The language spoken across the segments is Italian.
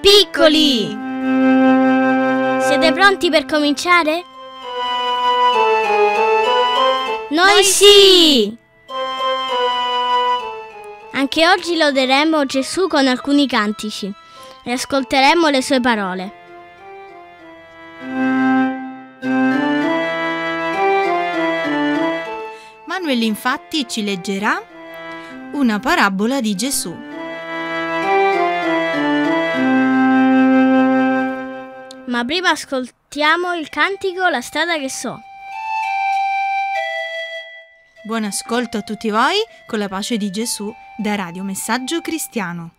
piccoli! Siete pronti per cominciare? Noi sì! Anche oggi loderemo Gesù con alcuni cantici e ascolteremo le sue parole. Manuel infatti ci leggerà una parabola di Gesù. Ma prima ascoltiamo il cantico La strada che so. Buon ascolto a tutti voi con la pace di Gesù da Radio Messaggio Cristiano.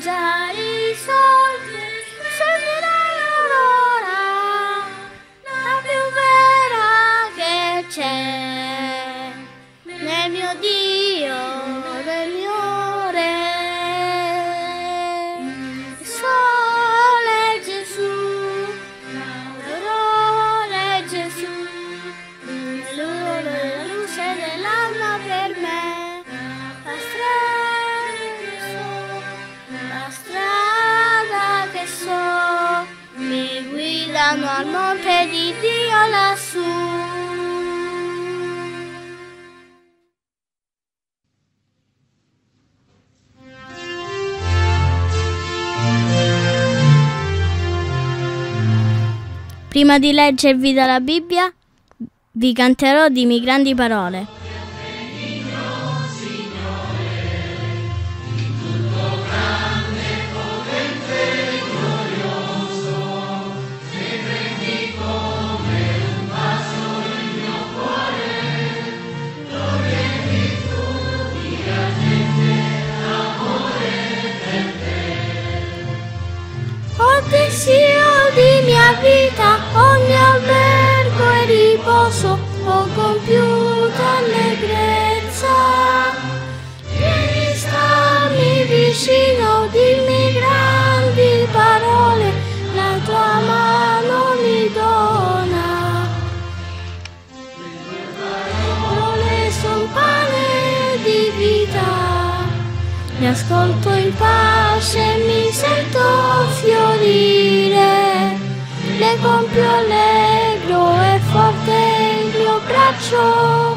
Già i soldi scenderai l'aurora, la più vera che c'è, nel mio Dio, guidano al monte di Dio lassù. Prima di leggervi dalla Bibbia, vi canterò di mi grandi parole. Ho compiuto allegrezza. Vieni, stammi vicino, dimmi grandi parole, la tua mano mi dona. Parole son pane di vita. Mi ascolto in pace mi sento fiorire. Le compio e il mio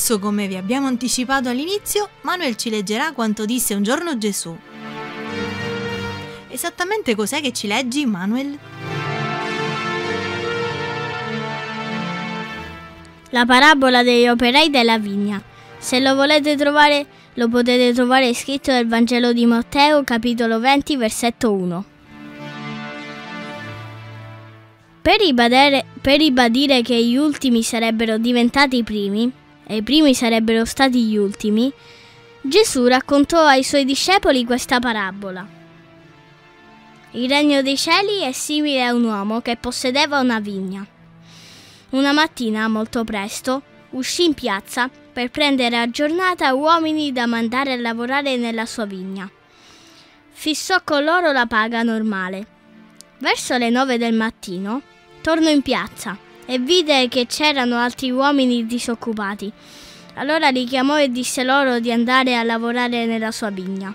adesso, come vi abbiamo anticipato all'inizio, Manuel ci leggerà quanto disse un giorno Gesù. Esattamente cos'è che ci leggi, Manuel? La parabola degli operai della vigna. Se lo volete trovare, lo potete trovare scritto nel Vangelo di Matteo, capitolo 20, versetto 1. Per ribadire, per ribadire che gli ultimi sarebbero diventati i primi, e i primi sarebbero stati gli ultimi, Gesù raccontò ai suoi discepoli questa parabola. Il regno dei cieli è simile a un uomo che possedeva una vigna. Una mattina, molto presto, uscì in piazza per prendere a giornata uomini da mandare a lavorare nella sua vigna. Fissò con loro la paga normale. Verso le nove del mattino tornò in piazza e vide che c'erano altri uomini disoccupati. Allora li chiamò e disse loro di andare a lavorare nella sua vigna.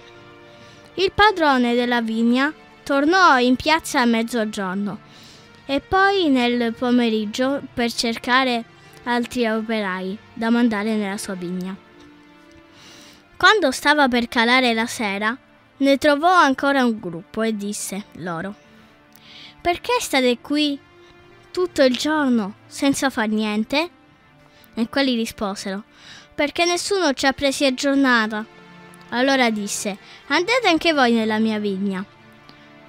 Il padrone della vigna tornò in piazza a mezzogiorno e poi nel pomeriggio per cercare altri operai da mandare nella sua vigna. Quando stava per calare la sera, ne trovò ancora un gruppo e disse loro: Perché state qui tutto il giorno senza far niente? E quelli risposero: Perché nessuno ci ha presi a giornata. Allora disse: Andate anche voi nella mia vigna.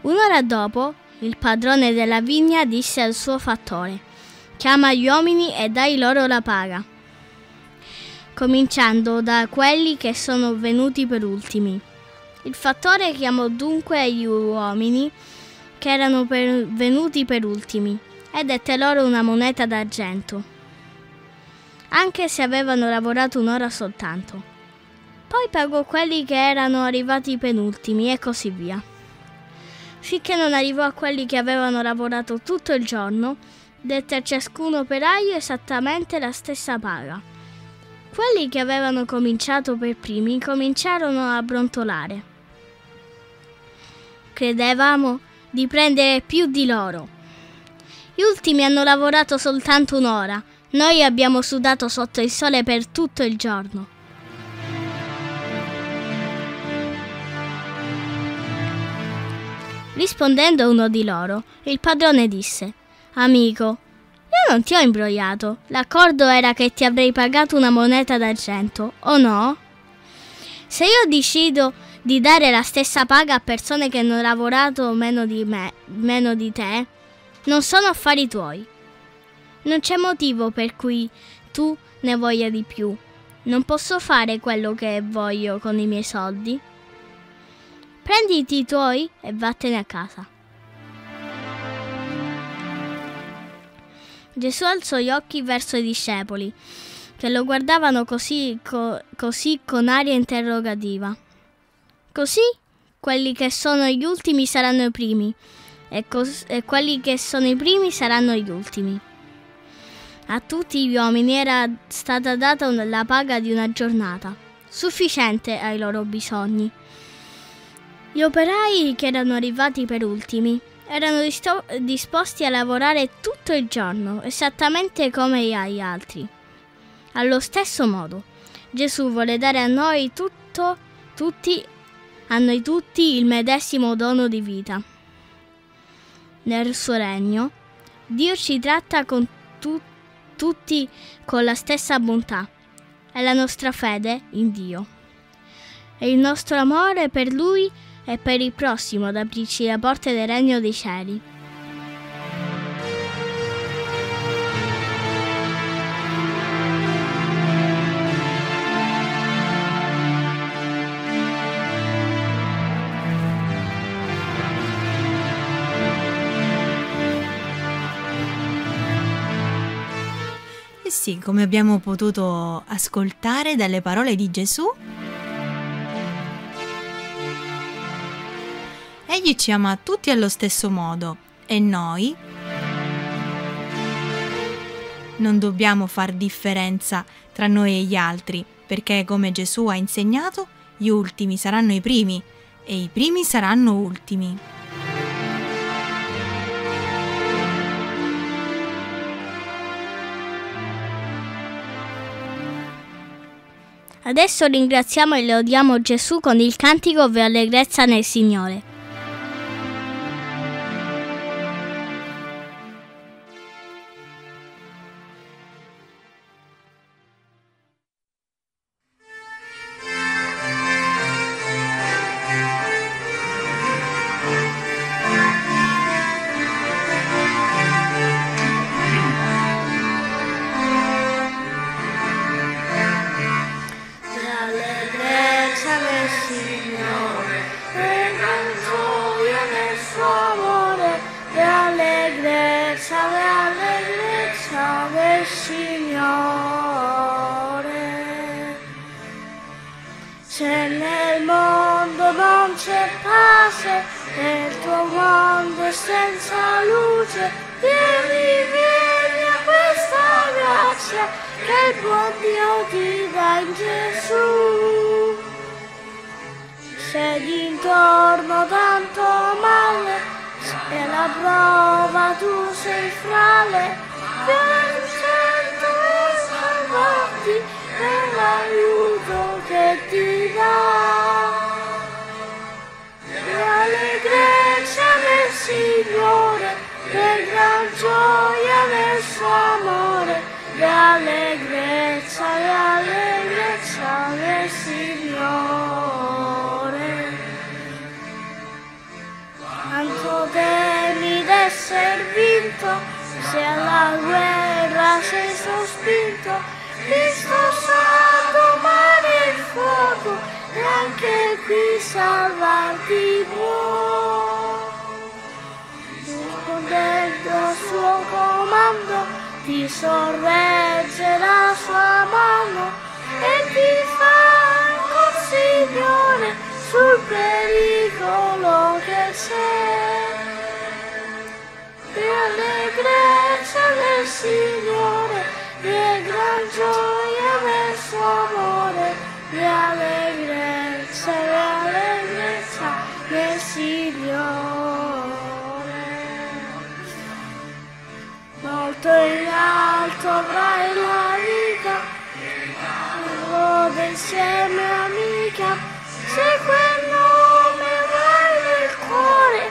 Un'ora dopo, il padrone della vigna disse al suo fattore: Chiama gli uomini e dai loro la paga. Cominciando da quelli che sono venuti per ultimi. Il fattore chiamò dunque gli uomini che erano per- venuti per ultimi e dette loro una moneta d'argento, anche se avevano lavorato un'ora soltanto. Poi pagò quelli che erano arrivati penultimi e così via. Finché non arrivò a quelli che avevano lavorato tutto il giorno, dette a ciascun operaio esattamente la stessa paga. Quelli che avevano cominciato per primi cominciarono a brontolare. Credevamo di prendere più di loro. Gli ultimi hanno lavorato soltanto un'ora, noi abbiamo sudato sotto il sole per tutto il giorno. Rispondendo a uno di loro, il padrone disse: Amico, io non ti ho imbrogliato. L'accordo era che ti avrei pagato una moneta d'argento, o no? Se io decido di dare la stessa paga a persone che hanno lavorato meno di me, meno di te, non sono affari tuoi. Non c'è motivo per cui tu ne voglia di più. Non posso fare quello che voglio con i miei soldi. Prenditi i tuoi e vattene a casa. Gesù alzò gli occhi verso i discepoli, che lo guardavano così, co- così con aria interrogativa. Così quelli che sono gli ultimi saranno i primi, e, cos- e quelli che sono i primi saranno gli ultimi. A tutti gli uomini era stata data la paga di una giornata, sufficiente ai loro bisogni. Gli operai che erano arrivati per ultimi erano disto- disposti a lavorare tutto il giorno, esattamente come gli altri. Allo stesso modo, Gesù vuole dare a noi tutto, tutti, a noi tutti il medesimo dono di vita. Nel suo regno, Dio ci tratta con tu- tutti con la stessa bontà e la nostra fede in Dio. E il nostro amore per Lui e per il prossimo ad aprirci le porte del regno dei cieli. Sì, come abbiamo potuto ascoltare dalle parole di Gesù, Egli ci ama tutti allo stesso modo e noi non dobbiamo far differenza tra noi e gli altri, perché come Gesù ha insegnato, gli ultimi saranno i primi e i primi saranno ultimi. Adesso ringraziamo e lodiamo Gesù con il cantico Vi allegrezza nel Signore. Senza luce, vieni, vieni a questa grazia che il buon Dio ti dà in Gesù. Se intorno tanto male e la prova tu sei frale, certo e salvarti nell'aiuto che ti dà. E allegrezza nel Signore, che gran gioia nel suo amore, e allegrezza, e allegrezza nel Signore. Tanto temi d'esser vinto, se alla guerra sei sospinto, Cristo santo mare il fuoco, e anche qui salvarti può. Al suo comando, ti sorregge la sua mano e ti fa col Signore sul pericolo che c'è. E allegrezza del Signore, e gran gioia nel insieme amica, se quel nome avrai nel cuore,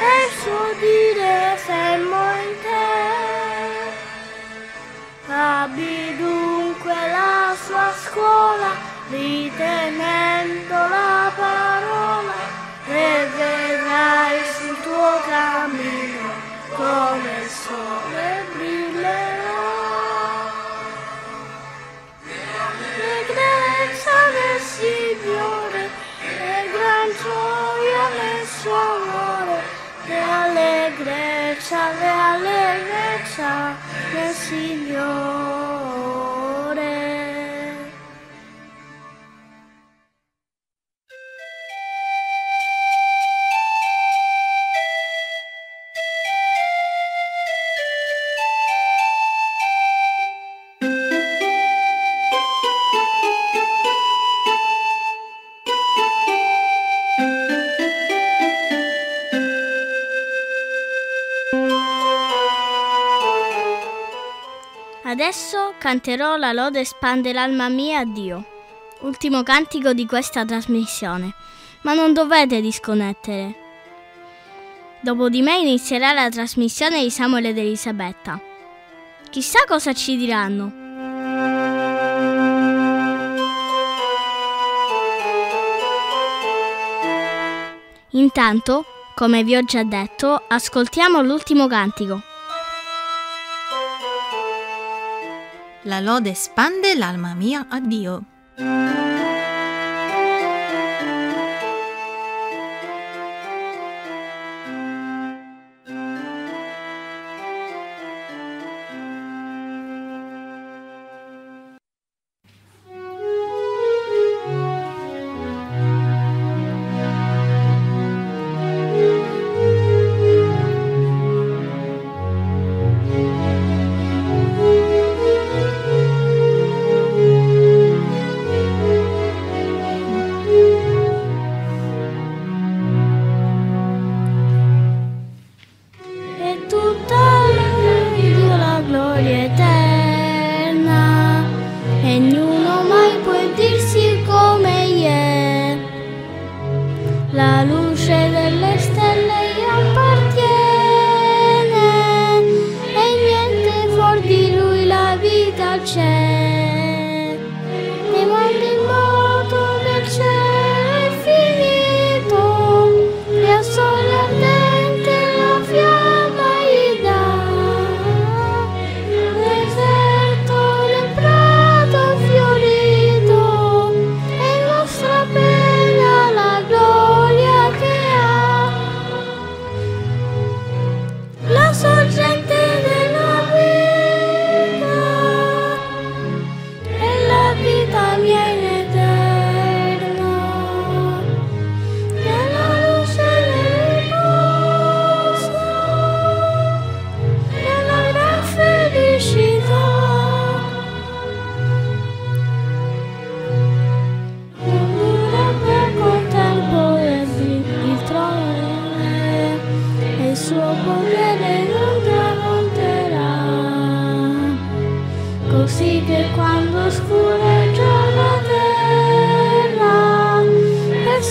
e il suo dire fermo in te. Abbi dunque la sua scuola, ritenendo la parola, e vedrai sul tuo cammino come allegrezza, e allegrezza del Adesso canterò la lode espande l'alma mia a Dio, ultimo cantico di questa trasmissione, ma non dovete disconnettere. Dopo di me inizierà la trasmissione di Samuele ed Elisabetta. Chissà cosa ci diranno. Intanto, come vi ho già detto, ascoltiamo l'ultimo cantico. La lode espande l'alma mia a Dio.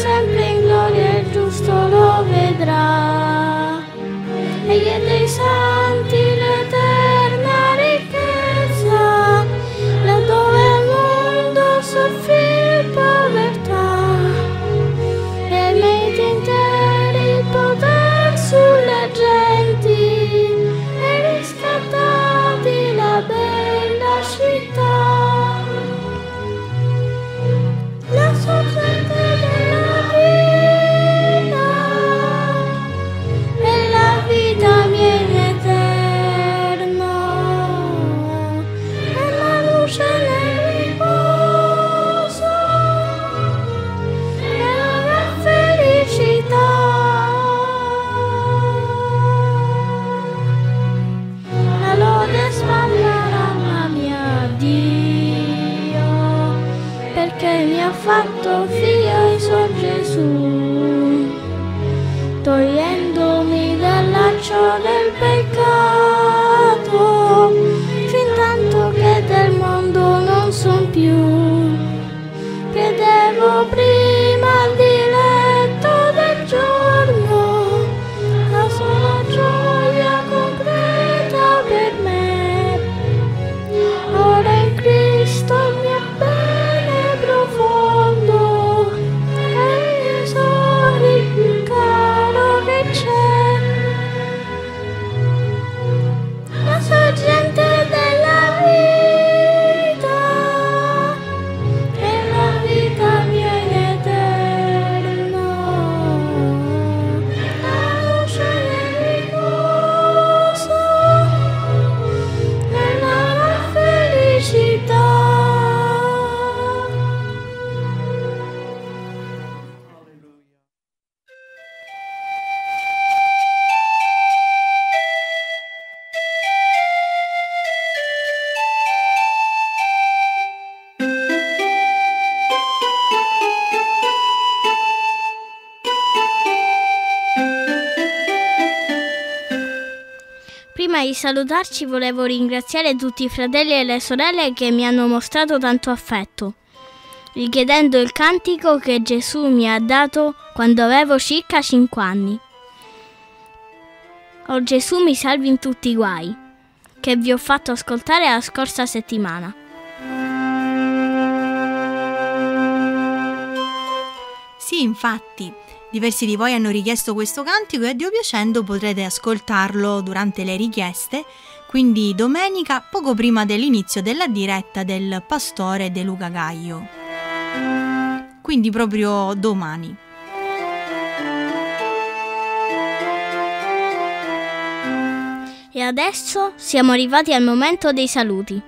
Sempre in gloria il giusto lo vedrà. Egli è dei santi Di salutarci volevo ringraziare tutti i fratelli e le sorelle che mi hanno mostrato tanto affetto, richiedendo il cantico che Gesù mi ha dato quando avevo circa 5 anni. O Gesù mi salvi in tutti i guai, che vi ho fatto ascoltare la scorsa settimana. Sì, infatti, diversi di voi hanno richiesto questo cantico e a Dio piacendo potrete ascoltarlo durante le richieste, quindi domenica poco prima dell'inizio della diretta del pastore De Luca Gaio. Quindi proprio domani. E adesso siamo arrivati al momento dei saluti.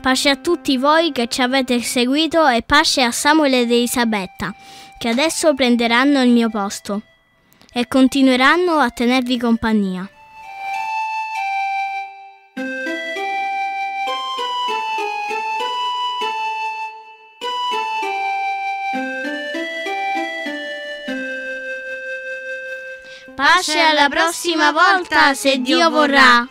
Pace a tutti voi che ci avete seguito e pace a Samuel ed Elisabetta, che adesso prenderanno il mio posto e continueranno a tenervi compagnia. Pace alla prossima volta se Dio vorrà.